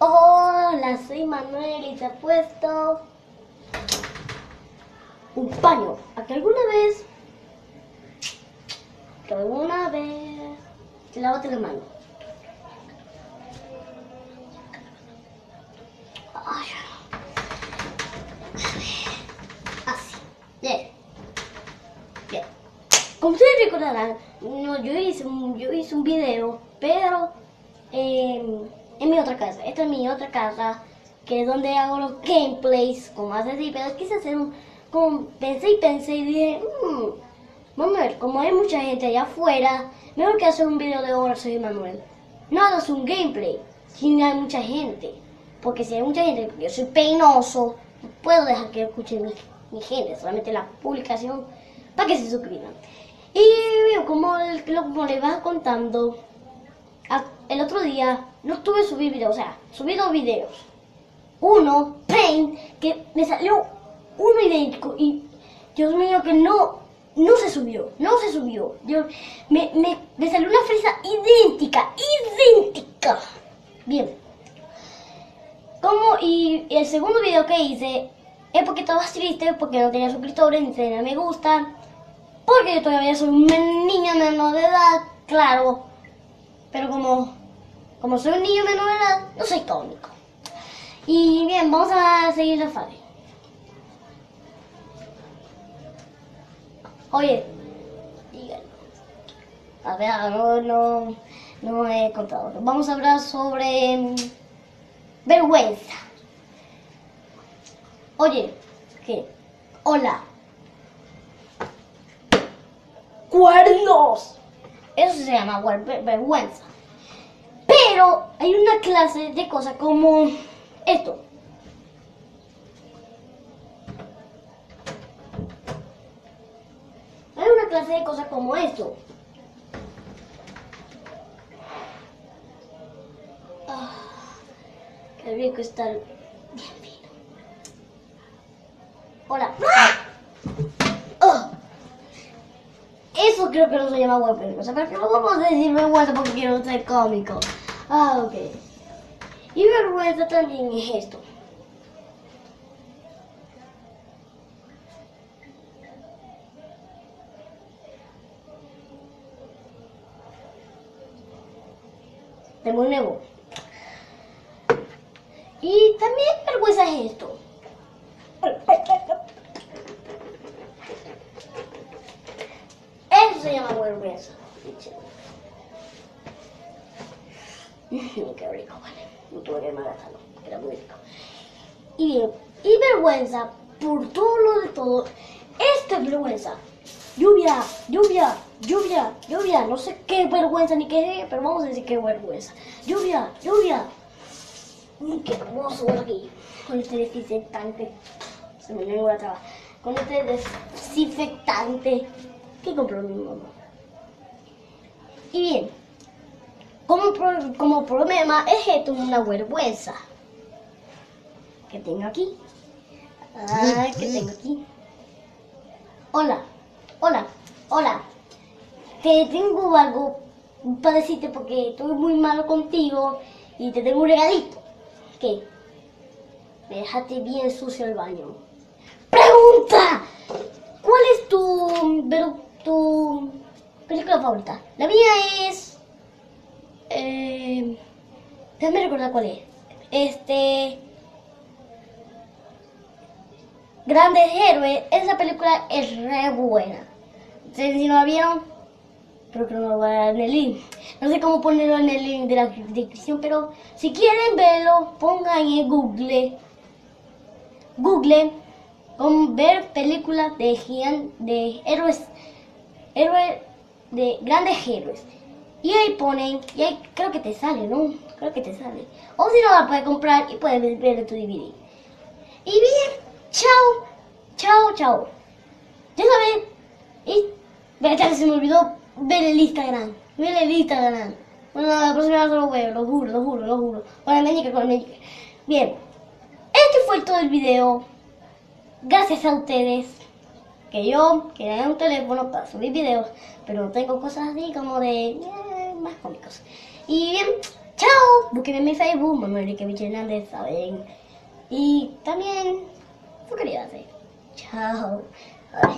Hola, soy Manuel y te he puesto un paño. ¿A alguna vez, que alguna vez, lávate la mano? Ay, así, bien, bien. Como ustedes recordarán, no, yo, hice un, yo hice un video, pero em, en mi otra casa. Esta es mi otra casa, que es donde hago los gameplays, como hace así, pero quise hacer un, como pensé y pensé y dije, mmm, Manuel, como hay mucha gente allá afuera, mejor que hacer un video de hola soy Manuel. No hagas un gameplay si no hay mucha gente. Porque si hay mucha gente, yo soy peinoso, no puedo dejar que escuchen mi, mi gente, solamente la publicación para que se suscriban. Y como, como les vas contando, a- día no tuve subir videos, o sea, subí dos videos. Uno, Paint, que me salió uno idéntico y Dios mío que no, no se subió, no se subió. Yo, me, me, me salió una fresa idéntica, idéntica. Bien. Como, y el segundo video que hice es porque estaba triste, porque no tenía suscriptores, ni tenía me gusta, porque yo todavía soy una niña menor de edad, claro, pero como, como soy un niño menor de edad, no soy cómico. Y bien, vamos a seguir la fase. Oye, díganlo. A ver, no, no, no he contado. Vamos a hablar sobre mm, vergüenza. Oye, ¿qué? Hola. ¡Cuernos! Eso se llama ver- ver- vergüenza. Pero hay una clase de cosas como esto. Hay una clase de cosas como esto. Ah, qué rico estar bien fino. Hola. Ah. Eso creo que no se llama buen vergüenza, pero que no vamos a decir vergüenza porque quiero ser cómico. Ah, ok. Y vergüenza también es esto. De nuevo. Y también vergüenza es esto. Eso se llama vergüenza. Qué rico, vale. No tuve que matarlo, era muy rico. Y bien, y vergüenza por todo lo de todo. Esta es vergüenza. Lluvia, lluvia, lluvia, lluvia. No sé qué vergüenza ni qué pero vamos a decir qué vergüenza. Lluvia, lluvia. Mm, Qué hermoso aquí. Con este desinfectante. Se me lengua la traba. Con este desinfectante que compró mi mamá. Y bien, como, pro- como problema es esto una vergüenza que tengo aquí. Ay, que tengo aquí. Hola, hola, hola. Te tengo algo para decirte porque estoy muy malo contigo y te tengo un regalito. ¿Qué? Me dejaste bien sucio el baño. ¡Pregunta! ¿Cuál es tu, tu película favorita? La mía es... Eh, recordar cuál es. Este... Grandes Héroes. Esa película es re buena. Si no la vieron, creo que no lo voy a dar en el link. No sé cómo ponerlo en el link de la descripción, pero si quieren verlo, pongan en Google. Google con ver películas de, de héroes, héroes, de grandes héroes. Y ahí ponen, y ahí creo que te sale, ¿no? Creo que te sale. O si no, la puedes comprar y puedes ver, tu DVD. Y bien, chao, chao, chao. Ya saben, y verdad se me olvidó ver el Instagram, ver el Instagram. Bueno, la próxima vez lo veo, lo juro, lo juro, lo juro. Con la meñique, con la meñique. Bien, este fue todo el video. Gracias a ustedes. Que yo quería un teléfono para subir videos, pero no tengo cosas así como de más cómicos. Y bien, Chao. Busquen en mi Facebook, Manuel Enrique Hernández, saben. Y también suscríbanse. Chao. Ay,